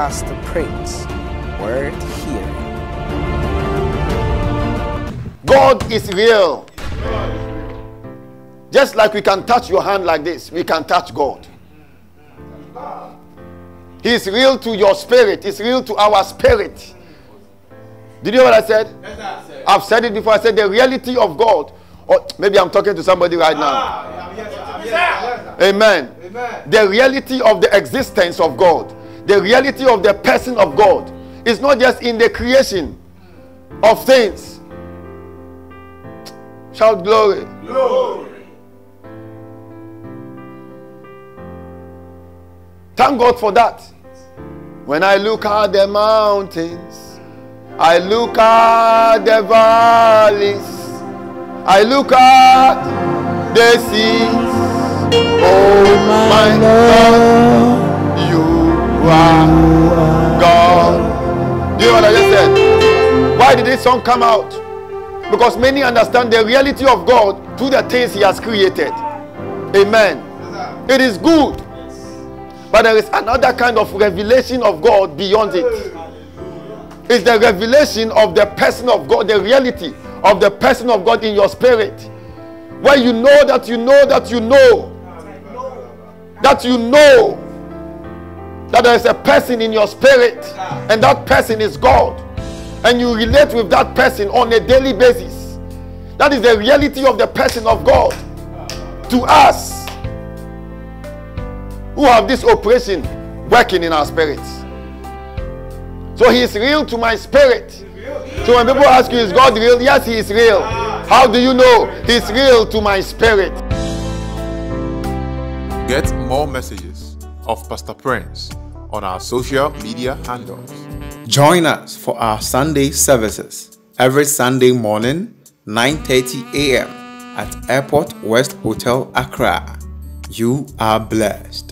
Pastor Prince, word here. God is real. Just like we can touch your hand like this, we can touch God. He's real to your spirit, He's real to our spirit. Did you hear what I said? I've said it before. I said the reality of God. Or maybe I'm talking to somebody right now. Amen. The reality of the existence of God, the reality of the person of God, is not just in the creation of things. Shout glory. Glory. Thank God for that. When I look at the mountains, I look at the valleys, I look at the seas. Oh my God, Do you know what I just said? Why did this song come out? Because many understand the reality of God through the things He has created. Amen. It is good. But there is another kind of revelation of God beyond it. It's the revelation of the person of God, the reality of the person of God in your spirit. Where you know that you know that you know that you know that there is a person in your spirit and that person is God. And you relate with that person on a daily basis. That is the reality of the person of God to us who have this operation working in our spirits. So he is real to my spirit. So when people ask you, is God real? Yes, he is real. How do you know? He's real to my spirit. Get more messages of Pastor Prince on our social media handles. Join us for our Sunday services every Sunday morning, 9:30 a.m. at Airport West Hotel Accra. You are blessed.